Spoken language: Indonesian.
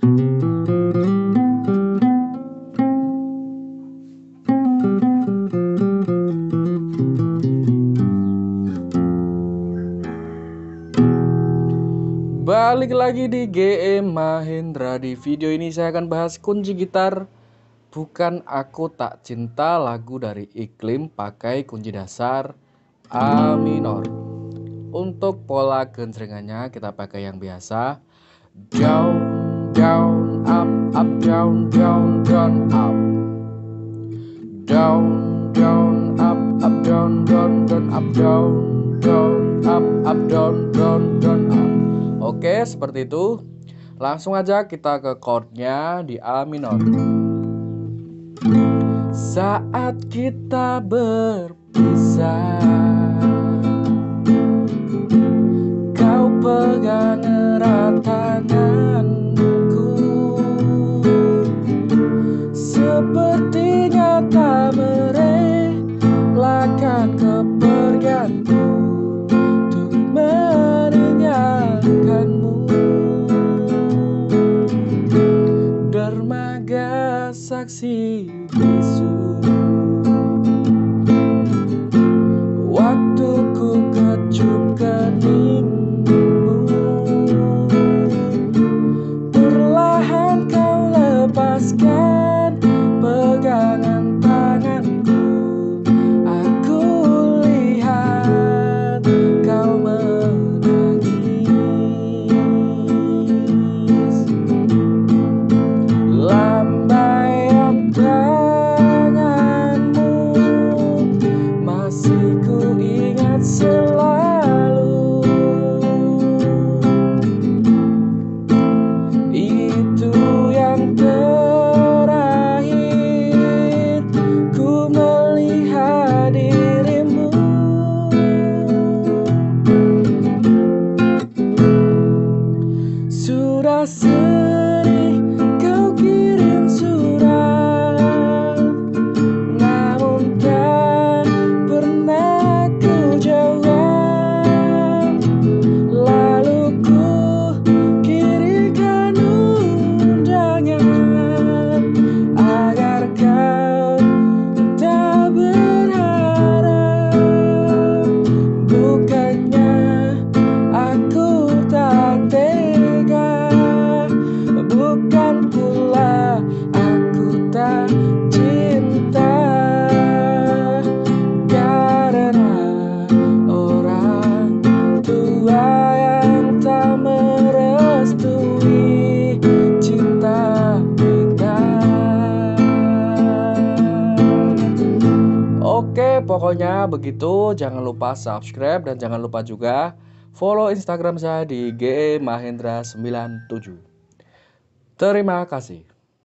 Balik lagi di GE Mahendra. Di video ini saya akan bahas kunci gitar. Bukan Aku Tak Cinta lagu dari Iklim pakai kunci dasar A minor. Untuk pola genjrengannya kita pakai yang biasa. Down, down, up, up, down, down, down, up Down, down, up, up, down, down, down, up, down, down, up, up, down, down, down, up Oke, seperti itu. Langsung aja kita ke chordnya di A minor. Saat kita berpisah merelakan kepergianku Oke, pokoknya begitu. Jangan lupa subscribe dan jangan lupa juga follow Instagram saya di ge mahendra 97. Terima kasih.